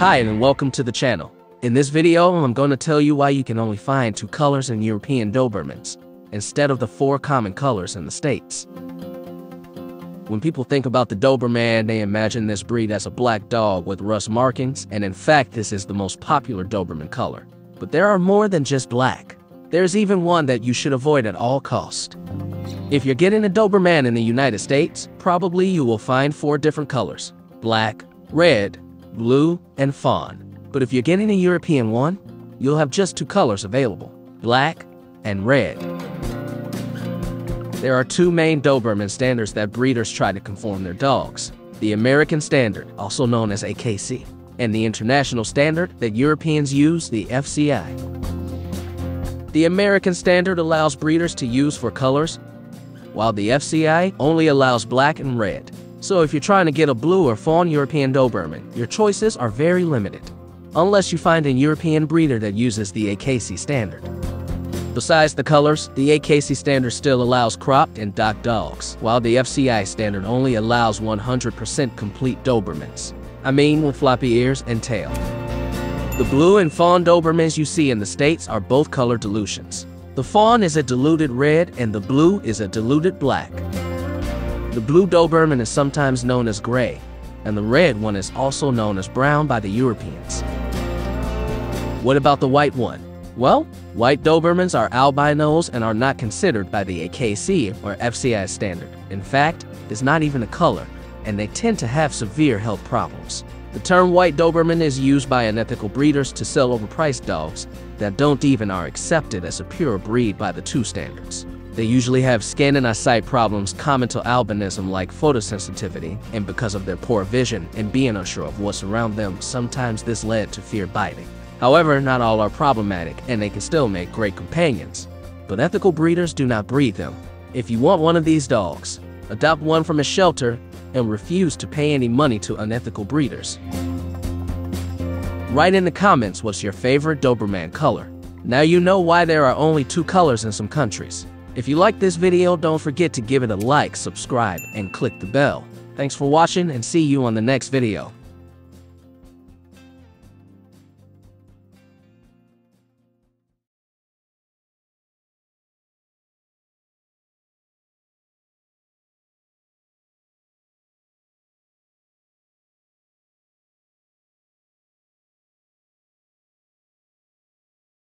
Hi and welcome to the channel. In this video, I'm going to tell you why you can only find two colors in European Dobermans, instead of the four common colors in the States. When people think about the Doberman, they imagine this breed as a black dog with rust markings, and in fact this is the most popular Doberman color. But there are more than just black. There's even one that you should avoid at all cost. If you're getting a Doberman in the United States, probably you will find four different colors. Black, red, blue, and fawn. But if you're getting a European one, you'll have just two colors available, black and red. There are two main Doberman standards that breeders try to conform their dogs. The American Standard, also known as AKC, and the International Standard that Europeans use, the FCI. The American Standard allows breeders to use for colors, while the FCI only allows black and red. So if you're trying to get a blue or fawn European Doberman, your choices are very limited, unless you find a European breeder that uses the AKC standard. Besides the colors, the AKC standard still allows cropped and docked dogs, while the FCI standard only allows 100% complete Dobermans. I mean with floppy ears and tail. The blue and fawn Dobermans you see in the States are both color dilutions. The fawn is a diluted red and the blue is a diluted black. The blue Doberman is sometimes known as gray, and the red one is also known as brown by the Europeans. What about the white one? Well, white Dobermans are albinos and are not considered by the AKC or FCI standard. In fact, it's not even a color, and they tend to have severe health problems. The term white Doberman is used by unethical breeders to sell overpriced dogs that don't even are accepted as a pure breed by the two standards. They usually have skin and eyesight problems common to albinism like photosensitivity, and because of their poor vision and being unsure of what's around them, sometimes this led to fear biting. However, not all are problematic, and they can still make great companions. But ethical breeders do not breed them. If you want one of these dogs, adopt one from a shelter and refuse to pay any money to unethical breeders. Write in the comments what's your favorite Doberman color. Now you know why there are only two colors in some countries. If you like this video, don't forget to give it a like, subscribe, and click the bell. Thanks for watching and see you on the next video.